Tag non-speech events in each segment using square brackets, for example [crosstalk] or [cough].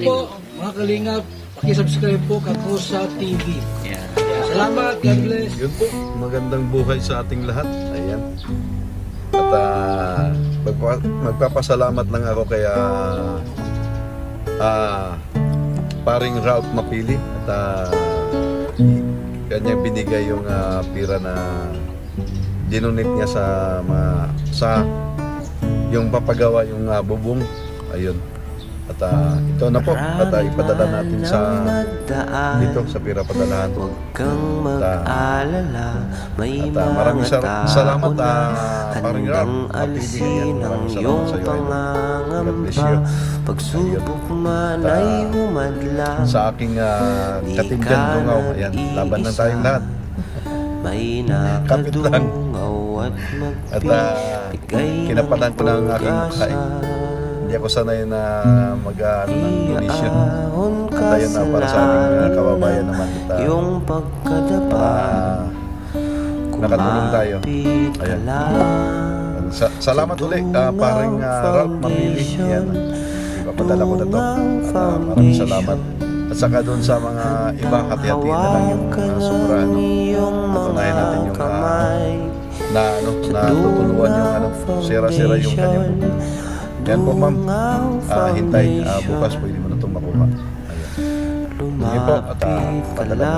Po, mga kalingap. Pakisubscribe po Kakusa TV. Yeah. Salamat, God bless. Yun po, magandang buhay sa ating lahat. Ayan. At ah, magpa- magpapasalamat lang ako kaya ah paring Ralph Mapili at ah, kanya binigay yung ah, pira na dinonate niya sa mga sa yung papagawa yung ah, bubong. Ayun. At ah, ito na po. At ah, ipadala natin sa dito sa pira padalahan. Kang mag-alala, may At, ah, maraming sal- salamat, tao na ah, paring Ralph. handang Mapili alisin yan. ang Maraming salamat sa iyo, Idol. God bless pangangamba. you. Pagsubok man At, ah, ay humadlang, sa aking uh, katimbiyan dungaw. Ayan, laban lang tayong lahat. may [laughs] nakadungaw at At uh, ko ng aking kain. Hindi ako sanay na mag uh, ano, ng donation. At ayun na para sa ating uh, lalim kababayan naman. Uh, Yung pagkadapa para nakatulong tayo. Ayan. sa, salamat ulit, uh, paring uh, Ralph Mapili. Yan. Ipapadala ko na to. At uh, maraming salamat. At saka doon sa mga ibang hati-hati na lang yung uh, sobrano. Patunayan natin yung uh, na ano na tutulungan yung ano sira-sira yung kanyang. Yan po ma'am. Ah, hintay Ah, bukas pwede mo na itong makuha. Sige po at uh, padala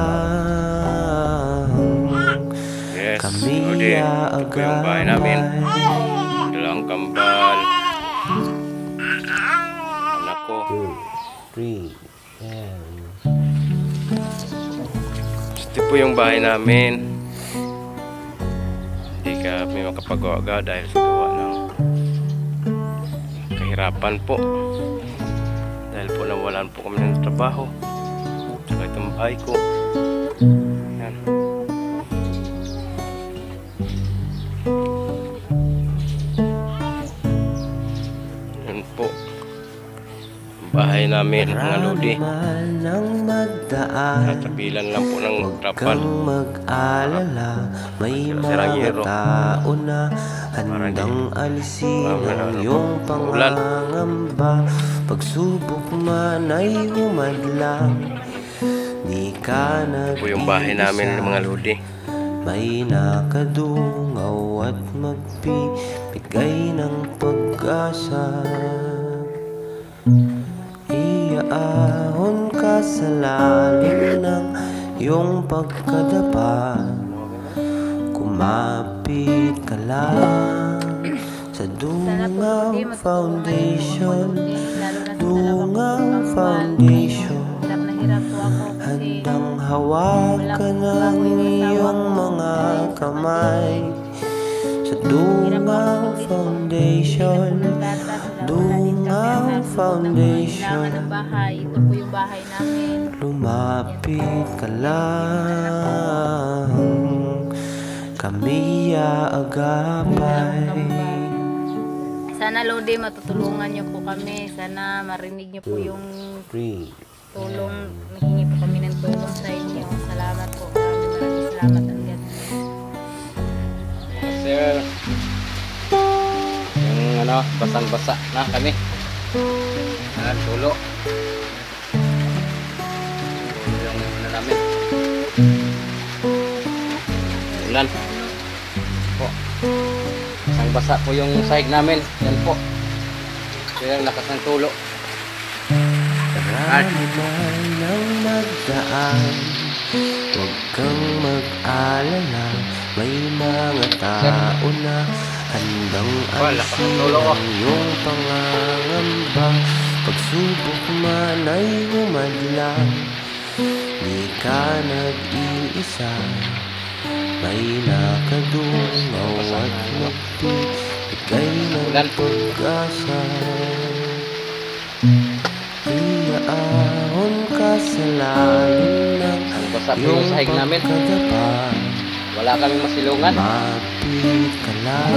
Yes, Kami Odi. Ito po yung bahay namin. Dalang kambal. Anak ko. Three, and Ito po yung bahay namin. Hindi kami makapagawa dahil sa gawa ng kahirapan po. Dahil po nawalan po kami ng trabaho. Saka itong bahay ko. Yan. Yan po. Bahay namin, mga lodi. Tatabilan lang po ng Huwag trapal. kang mag-alala May mga tao na Handang alisin ang iyong pangangamba. Pagsubok man ay humadlang Di ka po yung bahay namin ng mga lodi. May nakadungaw at magbibigay ng pag-asa. Iaahon ka sa lalim ng iyong pagkadapa Kumapit ka lang sa Dungaw Foundation Dungaw Foundation Handang hawakan ng iyong mga kamay Sa Dungaw Foundation Dungaw Foundation. Ito po yung bahay namin. Lumapit ka lang Kami aagapay Sana Lodi, matutulungan niyo po kami. Sana marinig niyo po yung tulong. Nahingi po kami ng tulong sa inyo. Salamat po. Maraming maraming salamat. And God. Sir, yung ano, basang-basa na kami. Ayan, tulo. Yung ano namin. Ulan. Po. Basang-basa po yung sahig namin. Yan po. Kaya ang lakas ng tulo. Marami magdaan Huwag kang mag-alala May mga tao na Handang alisin ang iyong pangangamba Pagsubok man ay humadlang Di ka nag-iisa May nakadungaw at magbibigay ng Ulan. pag-asa Iaahon ka sa lalim ng sahig namin. pagkadapa Wala kaming masilungan. Mapit ka lang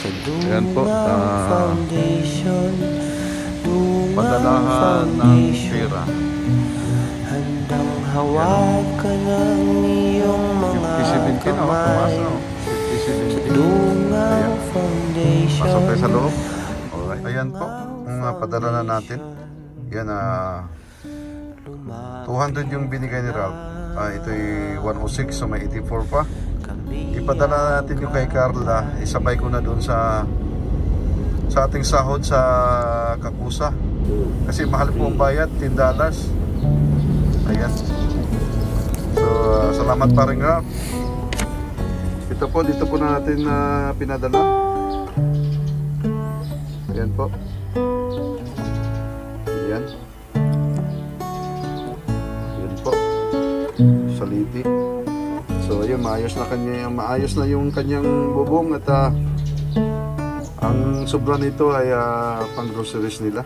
sa Dungaw ah, Foundation Dungaw Padalahan ng Foundation. Handang hawakan ang kamay tumaas na. 50-70. Dungaw. Foundation Pasok tayo sa loob. Alright. Ayan po, ang uh, padala na natin. Yan ah 200 yung binigay ni Ralph. Ah, ito'y 106 so may 84 pa. Ipadala natin yung kay Carla. Isabay ko na doon sa sa ating sahod sa Kakusa. Kasi mahal po ang bayad, 10 dollars. Ayan. So, ah, salamat pa rin Ralph. Ito po, dito po na natin na pinadala. Ayan po. Ayan. Ayan po. Saliti. So, ayun, maayos na kanya, maayos na yung kanyang bubong at ah, ang sobra nito ay ah, pang groceries nila.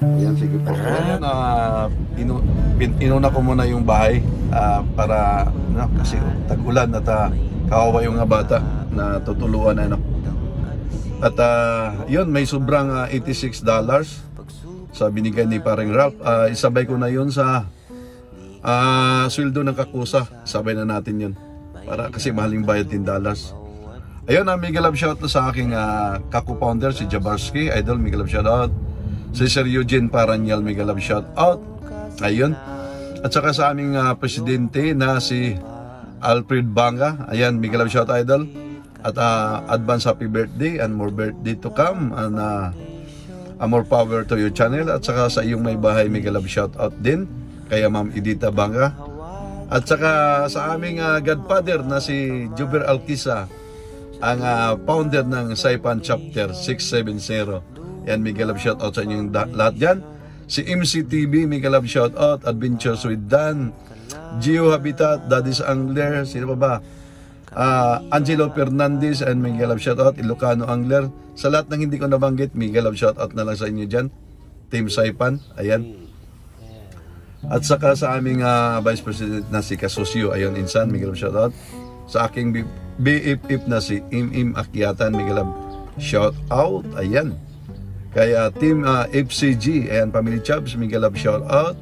Ayan, sige po. Ayan, uh, inu inuna ko muna yung bahay ah, para, no, kasi tag-ulan at ah, kawawa yung bata na tutuluan ano. At ah, yun, may sobrang ah, $86 sa binigay ni paring Ralph. Ah, isabay ko na yun sa ah sweldo ng kakusa. Sabay na natin yun. Para kasi mahaling bayad $10 dollars. Ayun, uh, mega love shoutout sa aking ah, kaku-founder si Jabarski. Idol, mega love shoutout. Si Sir Eugene Paranyal, mega love shoutout. Ayun. At saka sa aming ah, presidente na si Alfred Banga. Ayan, mega love shoutout, idol. At ah, advance happy birthday and more birthday to come. And ah, uh, more power to your channel. At saka sa iyong may bahay, mega love shoutout din. Kaya Ma'am Edita Banga. At saka sa aming ah, godfather na si Juber Alkisa, ang ah, founder ng Saipan Chapter 670. Yan, mega love shoutout sa inyong lahat dyan. Si MCTV, mega love shoutout. Adventures with Dan. Geo Habitat, Daddy's Angler, sino pa ba? Ah, Angelo Fernandez and mega love shoutout. Ilocano Angler. Sa lahat ng hindi ko nabanggit, mega love shoutout na lang sa inyo dyan. Team Saipan, ayan. At saka sa aming ah, Vice President na si Kasosyo, ayon insan, Miguel Love shoutout. Sa aking BFF na si Im Akyatan, Miguel Love shoutout. Ayan. Kaya Team ah, FCG, ayan, Family Chubs, Miguel Love shoutout.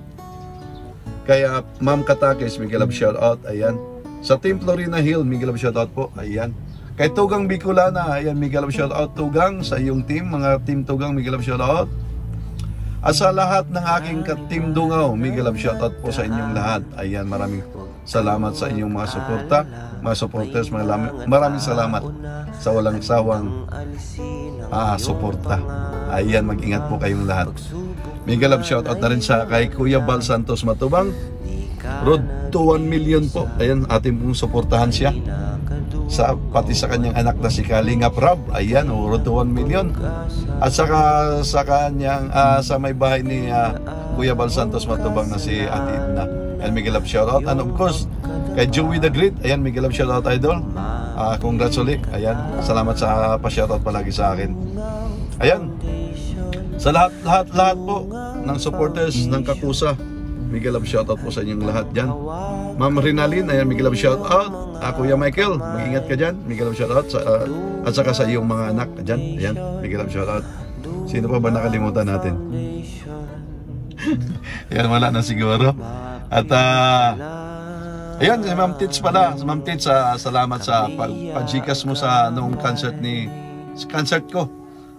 Kaya Ma'am Katakis, Miguel Love shoutout. Ayan. Sa Team Florina Hill, Miguel Love shoutout po. Ayan. Kay Tugang Bicolana, ayan, Miguel Love shoutout. Tugang sa iyong team, mga Team Tugang, Miguel Love shoutout. At sa lahat ng aking ka-team Dungaw, Miguel Love shoutout po sa inyong lahat. Ayan, maraming salamat sa inyong mga suporta, mga supporters, mga lami- maraming salamat sa walang sawang ah, suporta. Ayan, mag-ingat po kayong lahat. Miguel Love shoutout na rin sa kay Kuya Bal Santos Matubang. Road to 1 million po. Ayan, ating pong suportahan siya. Sa, pati sa kanyang anak na si Kalinga Prab. Ayan, oh, road to 1 million. At saka sa kanyang, ah, sa may bahay ni ah, Kuya Bal Santos Matubang na si Ate Edna. And Miguel Love shoutout. And of course, kay Joey the Great. Ayan, Miguel Love shoutout idol. Ah, congrats ulit. Ayan, salamat sa pa-shoutout palagi sa akin. Ayan, sa lahat, lahat, lahat po ng supporters ng Kakusa, Miguel Love shoutout po sa inyong lahat dyan. Ma'am Rinalyn, ayan, Miguel Love shoutout. Ah, Kuya Michael, mag-ingat ka dyan. Miguel Love shoutout. Sa, ah, at saka sa iyong mga anak dyan. Ayan, Miguel Love shoutout. Sino pa ba nakalimutan natin? [laughs] Yan, wala na siguro. At, ah, Ayan, si Ma'am Tits pala. Si Ma'am Tits, ah, salamat sa pag pagjikas mo sa noong concert ni concert ko.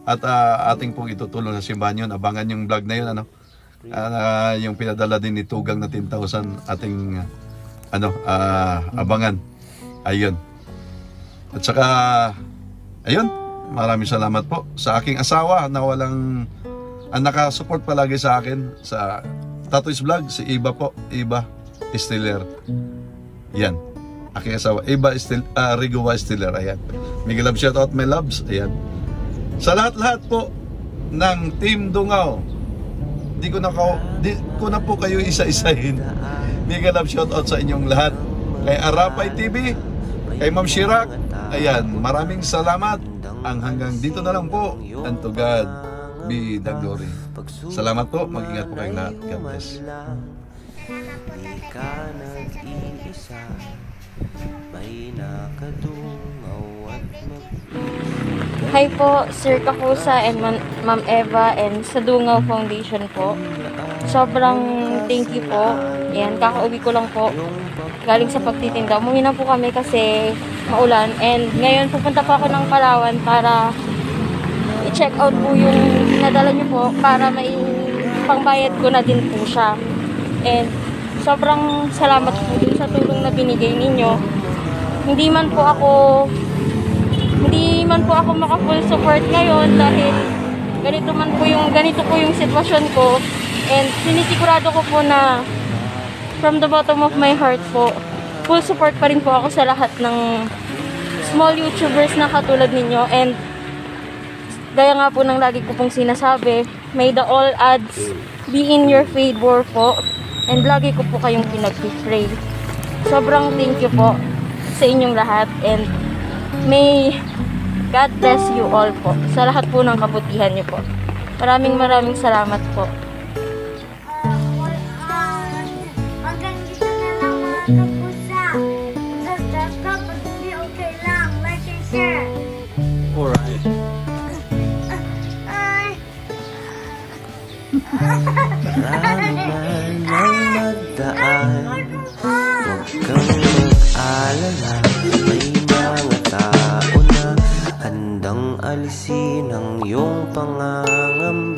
At ah, ating pong itutulong sa simbahan yun. Abangan yung vlog na yun, ano? Ah, yung pinadala din ni Tugang na 10,000 ating ano, ah, abangan. Ayun. At saka, ayun, maraming salamat po sa aking asawa na walang ang nakasupport palagi sa akin sa Tatoys Vlog, si Iba po, Iba Stiller. Yan. Aking asawa, Iba Stil, uh, Rigua Stiller, ayan. Miguel Love, shout out my loves, ayan. Sa lahat-lahat po ng Team Dungaw, di ko na, ko, di ko na po kayo isa-isahin. Miguel Love, shout out sa inyong lahat. Kay Arapay TV, kay Ma'am Shirak, ayan, maraming salamat. Ang hanggang dito na lang po. And to God be the glory. Salamat po, mag-ingat po kayong lahat. God bless. Di ka nag-iisa May nakadungaw at mag Hi po, Sir Kakusa and Ma'am Eva and sa Dungaw Foundation po. Sobrang thank you po. Yan, kakauwi ko lang po. Galing sa pagtitinda. Umuwi na po kami kasi maulan. And ngayon pupunta po ako ng Palawan para i-check out po yung nadala niyo po para may pangbayad ko na din po siya. And sobrang salamat po din sa tulong na binigay ninyo. Hindi man po ako hindi man po ako maka full support ngayon dahil ganito man po yung ganito po yung sitwasyon ko and sinisigurado ko po na from the bottom of my heart po full support pa rin po ako sa lahat ng small YouTubers na katulad ninyo and gaya nga po ng lagi ko pong sinasabi may the all ads be in your favor po. And lagi ko po kayong pinag-pray. Sobrang thank you po sa inyong lahat. And may God bless you all po sa lahat po ng kabutihan niyo po. Maraming maraming salamat po. Hanggang Marami man ang magdaan Huwag kang mag-alala May mga tao na Handang alisin ang iyong pangangamba